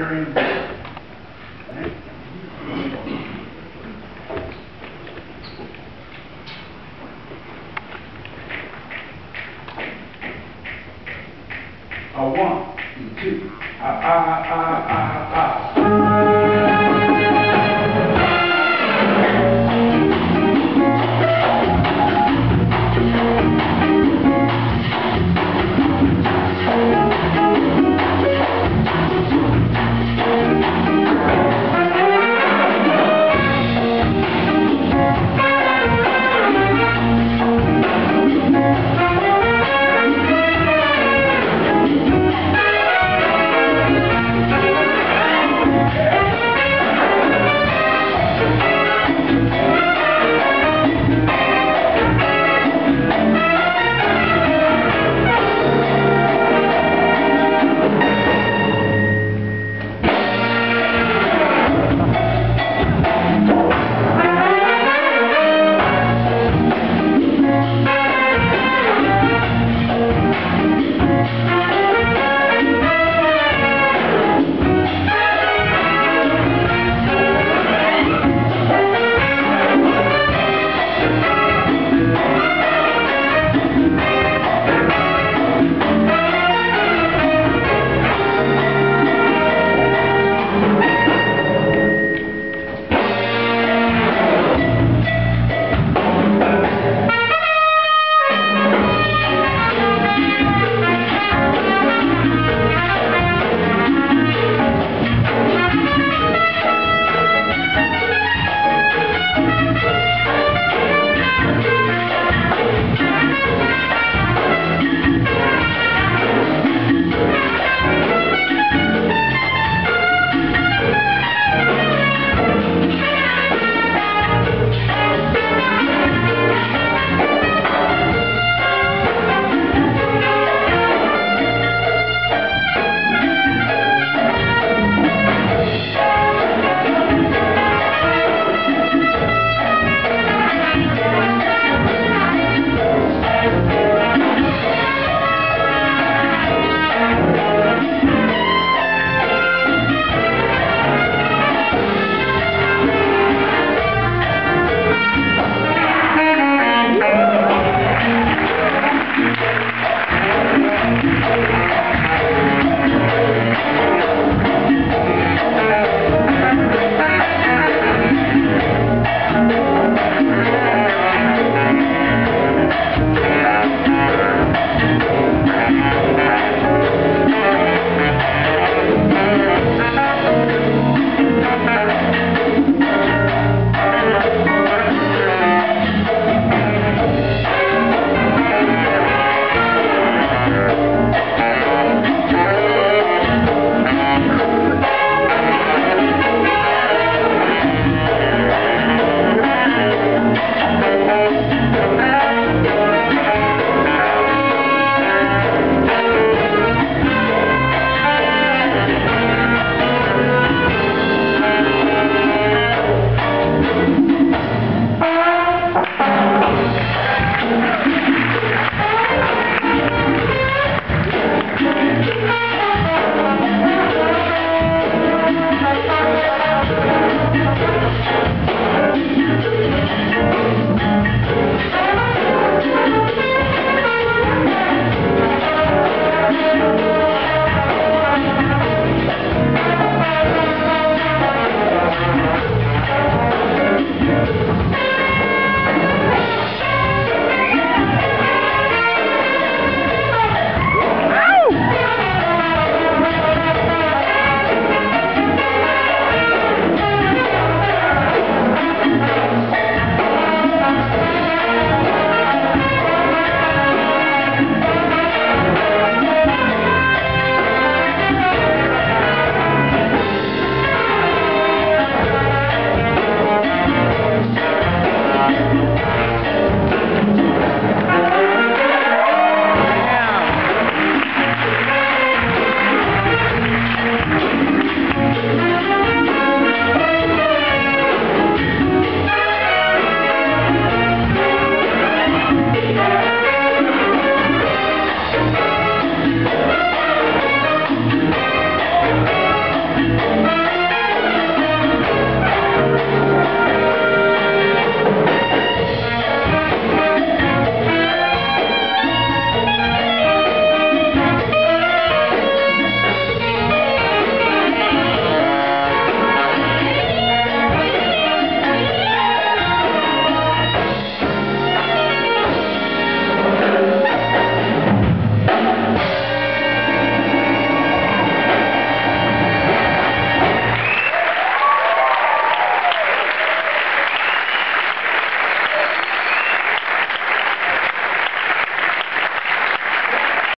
hearing. A one, two, ah, ah, ah, ah, ah.